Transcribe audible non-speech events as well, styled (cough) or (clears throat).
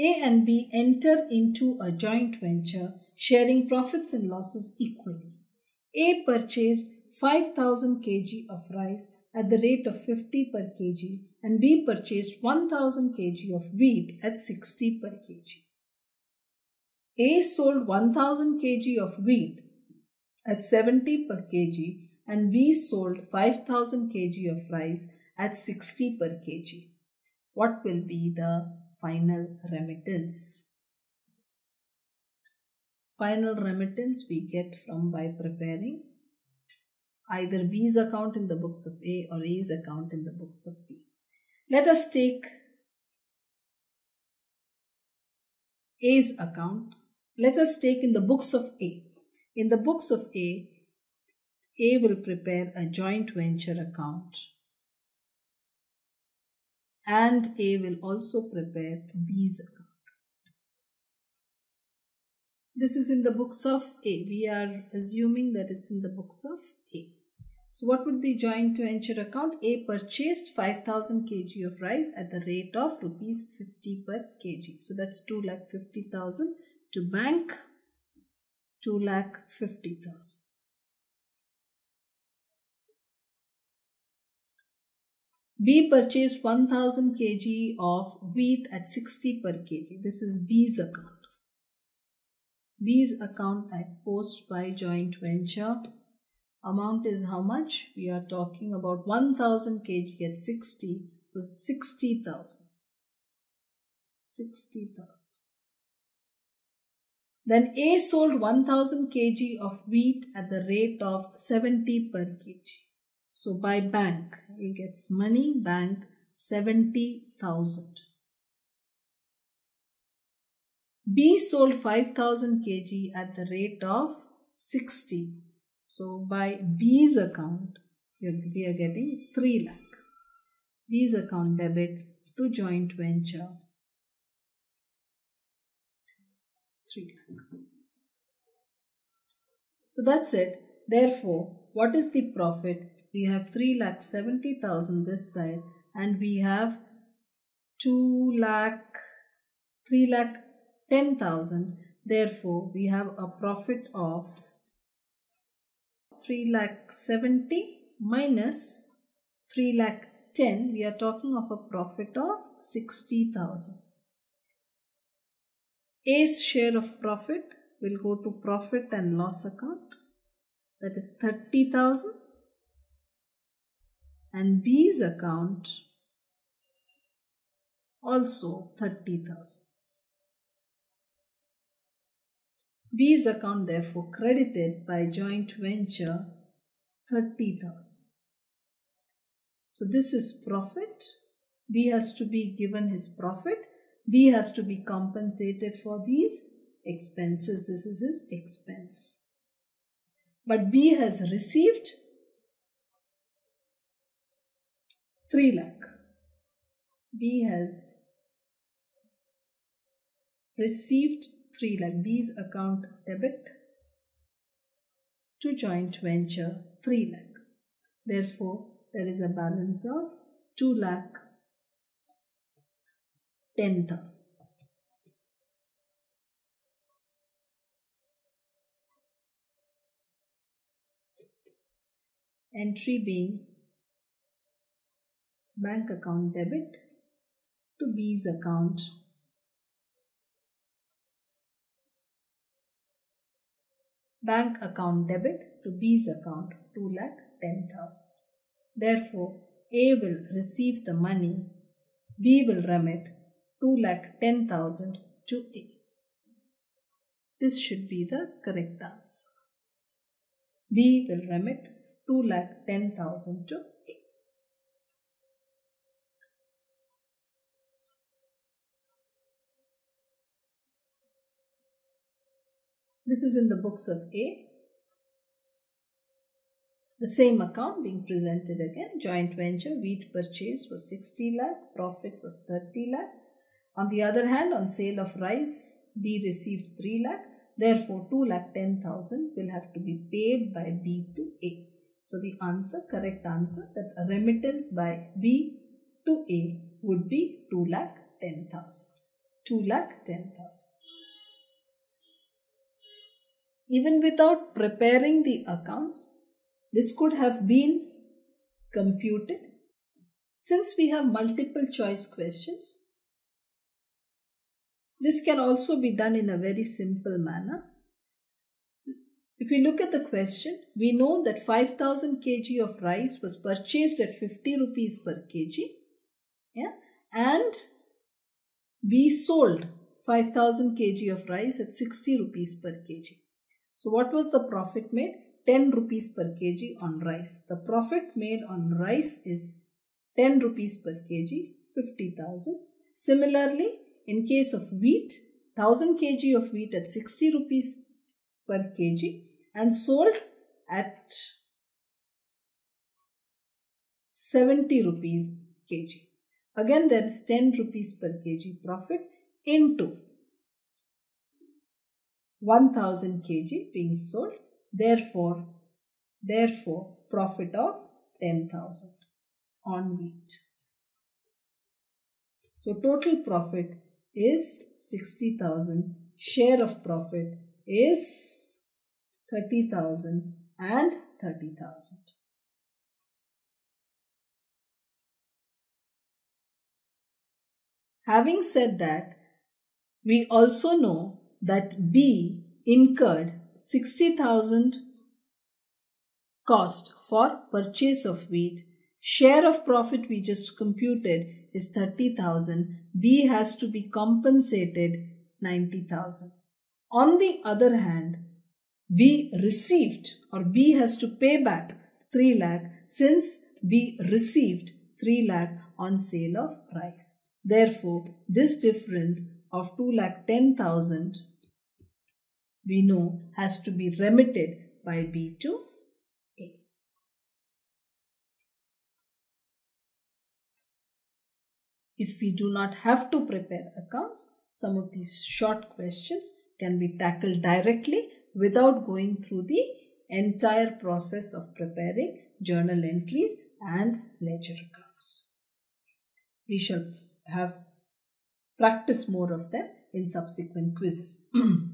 A and B enter into a joint venture sharing profits and losses equally. A purchased 5000 kg of rice at the rate of 50 per kg and B purchased 1000 kg of wheat at 60 per kg. A sold 1000 kg of wheat at 70 per kg and B sold 5000 kg of rice at 60 per kg. What will be the final remittance? Final remittance we get from by preparing either B's account in the books of A or A's account in the books of B. Let us take A's account. Let us take in the books of A. In the books of A, A will prepare a joint venture account and A will also prepare B's account. This is in the books of A. We are assuming that it's in the books of A. So what would the joint venture account? A purchased 5000 kg of rice at the rate of rupees 50 per kg. So that's 2 lakh 50,000 to bank 2 lakh 50,000. B purchased 1000 kg of wheat at 60 per kg. This is B's account. B's account I post by joint venture. Amount is how much? We are talking about 1000 kg at 60. So 60,000. 60,000. Then A sold 1000 kg of wheat at the rate of 70 per kg. So by bank, he gets money, bank 70,000. B sold 5000 kg at the rate of 60. So by B's account, we are getting 3 lakh. B's account debit to joint venture 3 lakh. So that's it. Therefore, what is the profit? We have 3 lakh 70,000 this side and we have 2 lakh 3 lakh 10,000. Therefore, we have a profit of 3 lakh 70 minus 3 lakh 10. We are talking of a profit of 60,000. A's share of profit will go to profit and loss account that is 30,000 and B's account also 30,000. B's account therefore credited by joint venture 30,000. So this is profit. B has to be given his profit. B has to be compensated for these expenses. This is his expense. But B has received 3 lakh. B has received 3 lakh. B's account debit to joint venture 3 lakh. Therefore, there is a balance of 2 lakh 10,000. Entry being bank account debit to B's account bank account debit to B's account 2 lakh 10,000. Therefore, A will receive the money, B will remit 2 lakh 10,000 to A. This should be the correct answer. B will remit 2 lakh 10,000 to This is in the books of A. The same account being presented again. Joint venture, wheat purchase was 60 lakh, profit was 30 lakh. On the other hand, on sale of rice, B received 3 lakh. Therefore, 2 lakh 10,000 will have to be paid by B to A. So, the answer, correct answer that remittance by B to A would be 2 lakh 10,000. 2 lakh 10,000. Even without preparing the accounts, this could have been computed. Since we have multiple choice questions, this can also be done in a very simple manner. If we look at the question, we know that 5000 kg of rice was purchased at 50 rupees per kg. Yeah, and we sold 5000 kg of rice at 60 rupees per kg. So what was the profit made? 10 rupees per kg on rice. The profit made on rice is 10 rupees per kg, 50,000. Similarly, in case of wheat, 1000 kg of wheat at 60 rupees per kg and sold at 70 rupees kg. Again, there is 10 rupees per kg profit into 1000 kg being sold. Therefore, therefore, profit of 10,000 on wheat. So, total profit is 60,000. Share of profit is 30,000 and 30,000. Having said that, we also know that B incurred 60,000 cost for purchase of wheat. Share of profit we just computed is 30,000. B has to be compensated 90,000. On the other hand, B received or B has to pay back 3 lakh since B received 3 lakh on sale of rice. Therefore, this difference of 2 lakh 10,000 we know has to be remitted by B to A. If we do not have to prepare accounts, some of these short questions can be tackled directly without going through the entire process of preparing journal entries and ledger accounts. We shall have practice more of them in subsequent quizzes. (clears throat)